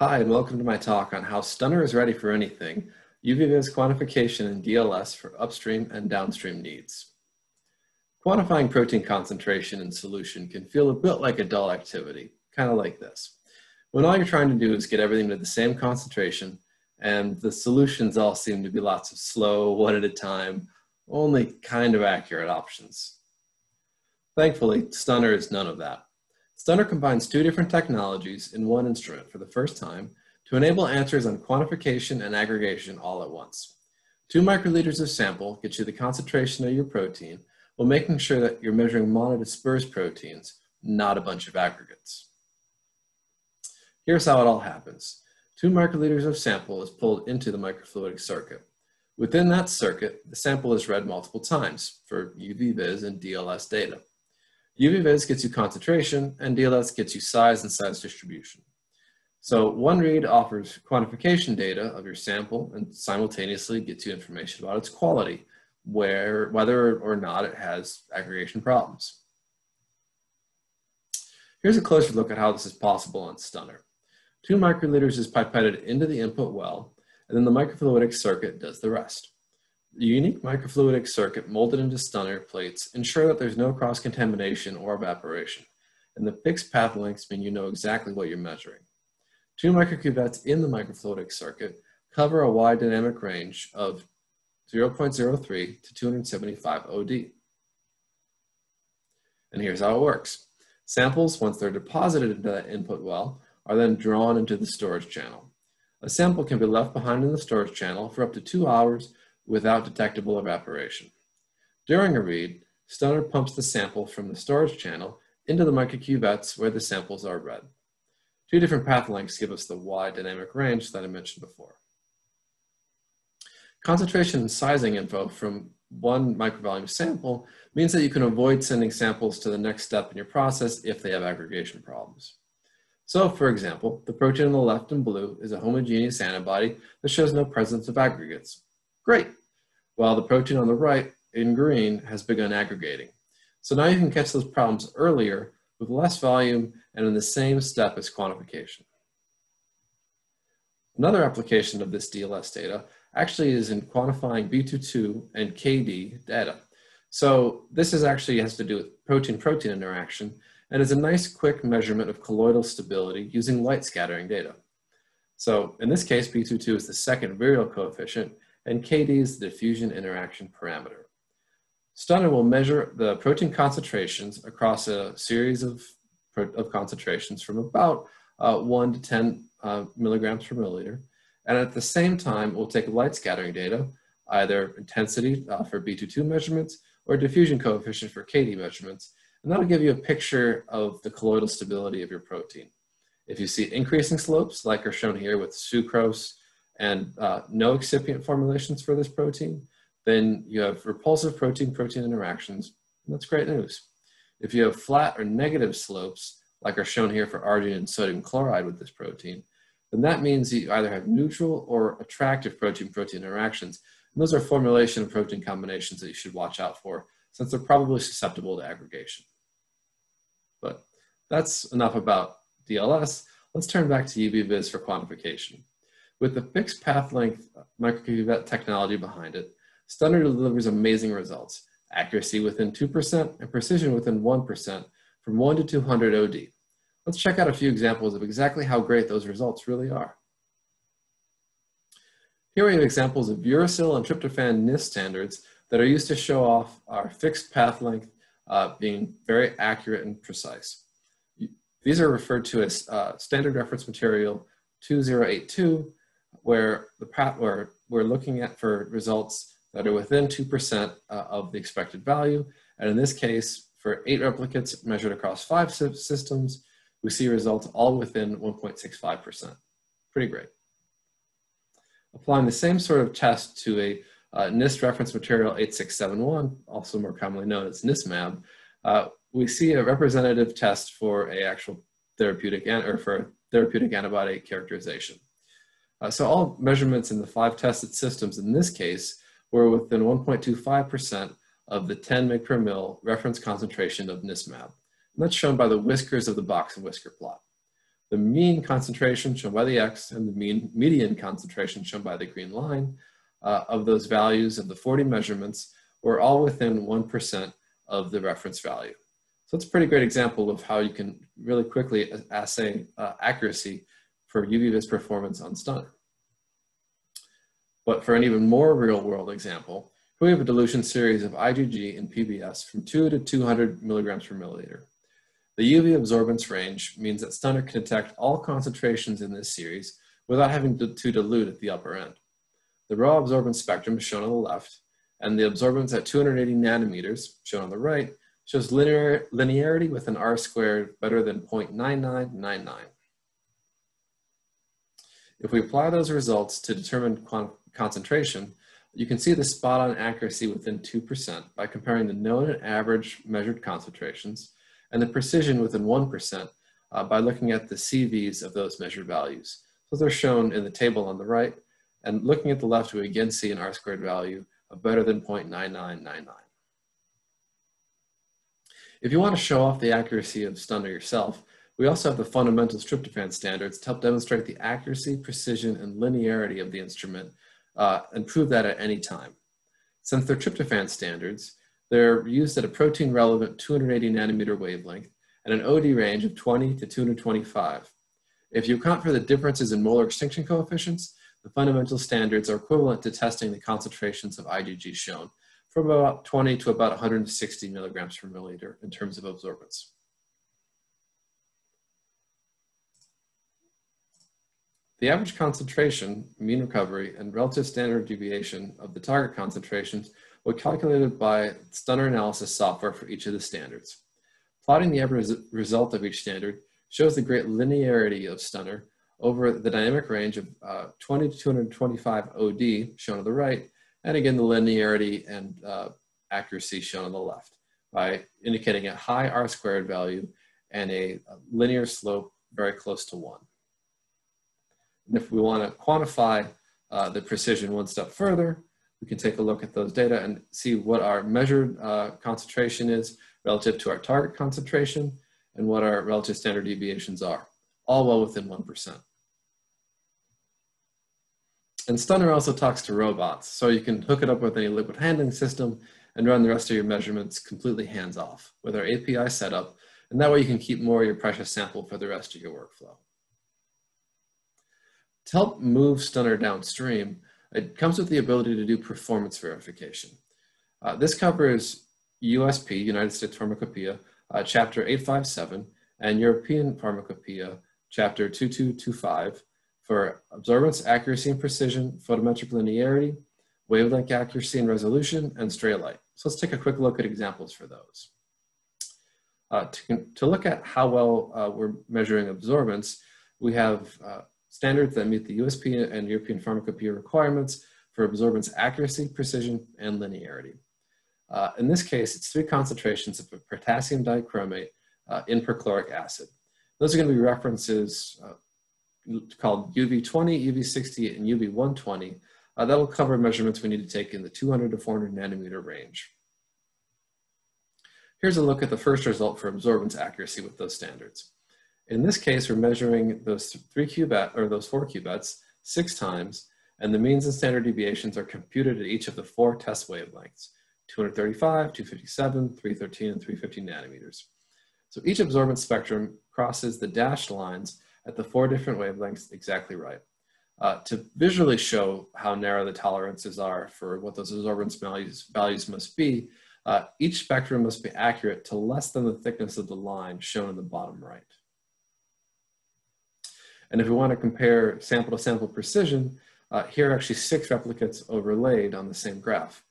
Hi, and welcome to my talk on how Stunner is ready for anything, UV-Vis quantification in DLS for upstream and downstream needs. Quantifying protein concentration in solution can feel a bit like a dull activity, kind of like this. When all you're trying to do is get everything to the same concentration, and the solutions all seem to be lots of slow, one at a time, only kind of accurate options. Thankfully, Stunner is none of that. Stunner combines two different technologies in one instrument for the first time to enable answers on quantification and aggregation all at once. Two microliters of sample get you the concentration of your protein while making sure that you're measuring monodispersed proteins, not a bunch of aggregates. Here's how it all happens. Two microliters of sample is pulled into the microfluidic circuit. Within that circuit, the sample is read multiple times for UV-Vis and DLS data. UV-Vis gets you concentration and DLS gets you size and size distribution. So one read offers quantification data of your sample and simultaneously gets you information about its quality, where, whether or not it has aggregation problems. Here's a closer look at how this is possible on Stunner. Two microliters is pipetted into the input well, and then the microfluidic circuit does the rest. The unique microfluidic circuit molded into stunner plates ensure that there's no cross-contamination or evaporation, and the fixed path lengths mean you know exactly what you're measuring. Two microcuvettes in the microfluidic circuit cover a wide dynamic range of 0.03 to 275 OD. And here's how it works. Samples, once they're deposited into that input well, are then drawn into the storage channel. A sample can be left behind in the storage channel for up to two hours without detectable evaporation. During a read, Stunner pumps the sample from the storage channel into the microcuvettes where the samples are read. Two different path lengths give us the wide dynamic range that I mentioned before. Concentration and sizing info from one microvolume sample means that you can avoid sending samples to the next step in your process if they have aggregation problems. So, for example, the protein on the left in blue is a homogeneous antibody that shows no presence of aggregates. Great. While the protein on the right in green has begun aggregating. So now you can catch those problems earlier with less volume and in the same step as quantification. Another application of this DLS data actually is in quantifying B22 and KD data. So this is actually has to do with protein-protein interaction and is a nice quick measurement of colloidal stability using light scattering data. So in this case, B22 is the second virial coefficient and KD is the diffusion interaction parameter. Stunner will measure the protein concentrations across a series of, of concentrations from about uh, 1 to 10 uh, milligrams per milliliter. And at the same time, we'll take light scattering data, either intensity uh, for B22 measurements or diffusion coefficient for KD measurements. And that'll give you a picture of the colloidal stability of your protein. If you see increasing slopes, like are shown here with sucrose and uh, no excipient formulations for this protein, then you have repulsive protein-protein interactions, and that's great news. If you have flat or negative slopes, like are shown here for arginine and sodium chloride with this protein, then that means that you either have neutral or attractive protein-protein interactions. And those are formulation of protein combinations that you should watch out for since they're probably susceptible to aggregation. But that's enough about DLS. Let's turn back to UV-Vis for quantification. With the fixed path length microcuvette technology behind it, Stunner delivers amazing results, accuracy within 2% and precision within 1% from 1 to 200 OD. Let's check out a few examples of exactly how great those results really are. Here we have examples of uracil and tryptophan NIST standards that are used to show off our fixed path length uh, being very accurate and precise. These are referred to as uh, standard reference material 2082 where the where we're looking at for results that are within 2% uh, of the expected value. And in this case, for eight replicates measured across five systems, we see results all within 1.65%. Pretty great. Applying the same sort of test to a uh, NIST reference material 8671, also more commonly known as NISTmAb, uh, we see a representative test for a actual therapeutic or for therapeutic antibody characterization. Uh, so all measurements in the five tested systems in this case were within 1.25% of the 10 mg per mil reference concentration of NISTmAb. And that's shown by the whiskers of the box and whisker plot. the mean concentration shown by the X and the mean median concentration shown by the green line uh, of those values of the 40 measurements were all within 1% of the reference value. So it's a pretty great example of how you can really quickly assay uh, accuracy for UV-Vis performance on Stunner. But for an even more real world example, here we have a dilution series of IgG and PBS from 2 to 200 milligrams per milliliter. The UV absorbance range means that Stunner can detect all concentrations in this series without having to, to dilute at the upper end. The raw absorbance spectrum is shown on the left, and the absorbance at 280 nanometers, shown on the right, shows linear, linearity with an R squared better than 0.9999. If we apply those results to determine concentration, you can see the spot on accuracy within 2% by comparing the known and average measured concentrations and the precision within 1% uh, by looking at the CVs of those measured values. So they're shown in the table on the right, and looking at the left, we again see an R squared value of better than 0.9999. If you want to show off the accuracy of Stunner yourself, we also have the fundamental tryptophan standards to help demonstrate the accuracy, precision, and linearity of the instrument uh, and prove that at any time. Since they're tryptophan standards, they're used at a protein relevant 280 nanometer wavelength and an OD range of 20 to 225. If you account for the differences in molar extinction coefficients, the fundamental standards are equivalent to testing the concentrations of IgG shown from about 20 to about 160 milligrams per milliliter in terms of absorbance. The average concentration, mean recovery, and relative standard deviation of the target concentrations were calculated by stunner analysis software for each of the standards. Plotting the average result of each standard shows the great linearity of stunner over the dynamic range of uh, 20 to 225 OD shown on the right, and again the linearity and uh, accuracy shown on the left by indicating a high R squared value and a, a linear slope very close to one. And if we want to quantify uh, the precision one step further, we can take a look at those data and see what our measured uh, concentration is relative to our target concentration and what our relative standard deviations are, all well within 1%. And Stunner also talks to robots, so you can hook it up with a liquid handling system and run the rest of your measurements completely hands-off with our API setup, and that way you can keep more of your precious sample for the rest of your workflow. To help move Stunner downstream, it comes with the ability to do performance verification. Uh, this covers USP, United States Pharmacopoeia, uh, Chapter 857, and European Pharmacopoeia, Chapter 2225, for absorbance, accuracy and precision, photometric linearity, wavelength accuracy and resolution, and stray light. So let's take a quick look at examples for those. Uh, to, to, look at how well uh, we're measuring absorbance, we have uh, standards that meet the USP and European Pharmacopoeia requirements for absorbance accuracy, precision, and linearity. Uh, in this case, it's three concentrations of potassium dichromate uh, in perchloric acid. Those are going to be references uh, called UV20, UV60, and UV120 uh, that will cover measurements we need to take in the 200 to 400 nanometer range. Here's a look at the first result for absorbance accuracy with those standards. In this case, we're measuring those three cuvette or those four cuvettes six times, and the means and standard deviations are computed at each of the four test wavelengths, 235, 257, 313, and 350 nanometers. So each absorbance spectrum crosses the dashed lines at the four different wavelengths exactly right. Uh, to visually show how narrow the tolerances are for what those absorbance values, values must be, uh, each spectrum must be accurate to less than the thickness of the line shown in the bottom right. And if we want to compare sample to sample precision, uh, here are actually six replicates overlaid on the same graph.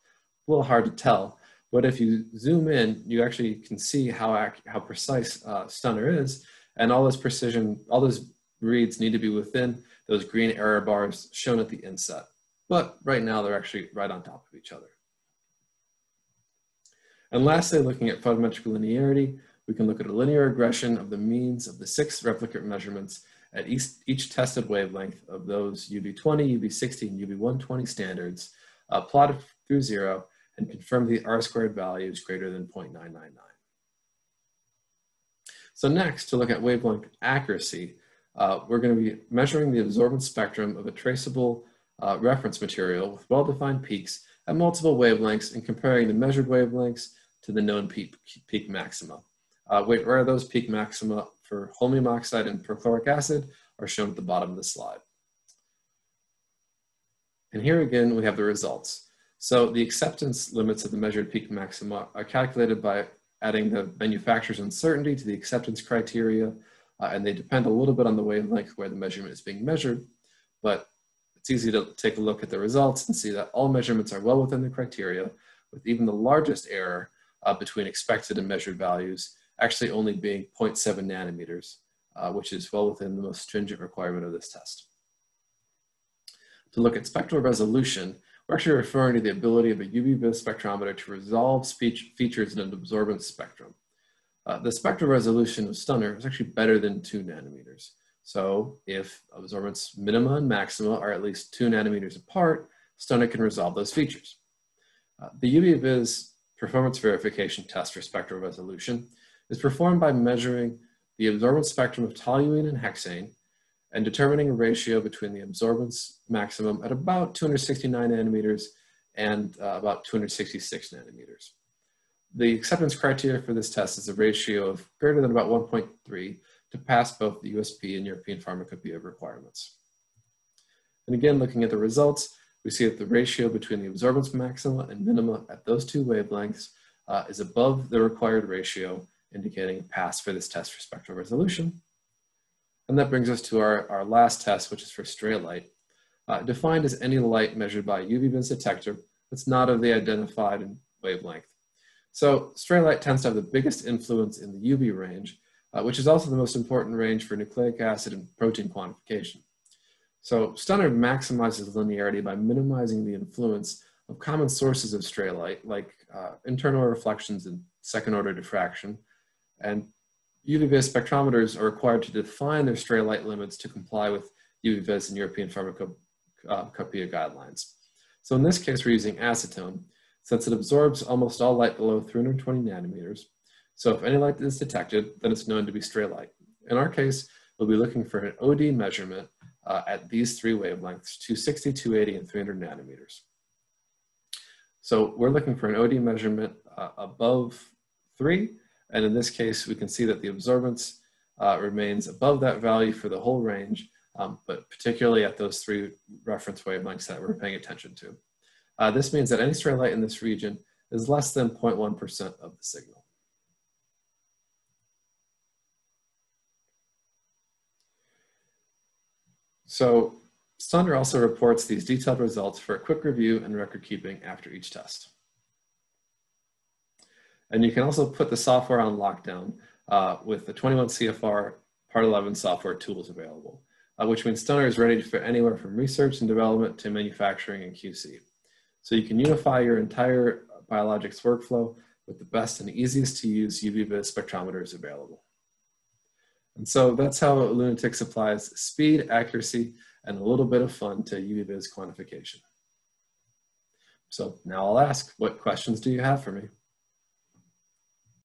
A little hard to tell, but if you zoom in, you actually can see how, how precise uh, Stunner is, and all those precision, all those reads need to be within those green error bars shown at the inset. But right now they're actually right on top of each other. And lastly, looking at photometric linearity, we can look at a linear regression of the means of the six replicate measurements at each, each tested wavelength of those UV20, UV60, and UV120 standards uh, plotted through zero and confirm the R squared value is greater than 0.999. So next, to look at wavelength accuracy, uh, we're going to be measuring the absorbance spectrum of a traceable uh, reference material with well-defined peaks at multiple wavelengths and comparing the measured wavelengths to the known peak, peak maxima. Uh, where are those peak maxima for holmium oxide and perchloric acid are shown at the bottom of the slide. And here again, we have the results. So the acceptance limits of the measured peak maxima are calculated by adding the manufacturer's uncertainty to the acceptance criteria, uh, and they depend a little bit on the wavelength where the measurement is being measured, but it's easy to take a look at the results and see that all measurements are well within the criteria, with even the largest error uh, between expected and measured values actually only being 0.7 nanometers, uh, which is well within the most stringent requirement of this test. To look at spectral resolution, we're actually referring to the ability of a UV-Vis spectrometer to resolve speech features in an absorbance spectrum. Uh, the spectral resolution of Stunner is actually better than two nanometers. So if absorbance minima and maxima are at least two nanometers apart, Stunner can resolve those features. Uh, the UV-Vis performance verification test for spectral resolution is performed by measuring the absorbance spectrum of toluene and hexane and determining a ratio between the absorbance maximum at about 269 nanometers and uh, about 266 nanometers. The acceptance criteria for this test is a ratio of greater than about 1.3 to pass both the USP and European Pharmacopoeia requirements. And again, looking at the results, we see that the ratio between the absorbance maxima and minima at those two wavelengths uh, is above the required ratio, indicating a pass for this test for spectral resolution. And that brings us to our, our last test, which is for stray light, uh, defined as any light measured by a UV-Vis detector that's not of the identified wavelength. So stray light tends to have the biggest influence in the UV range, uh, which is also the most important range for nucleic acid and protein quantification. So Stunner maximizes linearity by minimizing the influence of common sources of stray light, like uh, internal reflections and second order diffraction, and UV-Vis spectrometers are required to define their stray light limits to comply with UV-Vis and European Pharmacopoeia uh, guidelines. So in this case, we're using acetone, since it absorbs almost all light below 320 nanometers. So if any light is detected, then it's known to be stray light. In our case, we'll be looking for an OD measurement uh, at these three wavelengths, 260, 280, and 300 nanometers. So we're looking for an OD measurement uh, above three, and in this case, we can see that the absorbance uh, remains above that value for the whole range, um, but particularly at those three reference wavelengths that we're paying attention to. Uh, this means that any stray light in this region is less than 0.1% of the signal. So Stunner also reports these detailed results for a quick review and record keeping after each test. And you can also put the software on lockdown uh, with the 21 CFR Part 11 software tools available, uh, which means Stunner is ready for anywhere from research and development to manufacturing and QC. So you can unify your entire biologics workflow with the best and easiest to use UV-Vis spectrometers available. And so that's how Lunatic applies speed, accuracy, and a little bit of fun to UV-Vis quantification. So now I'll ask, what questions do you have for me?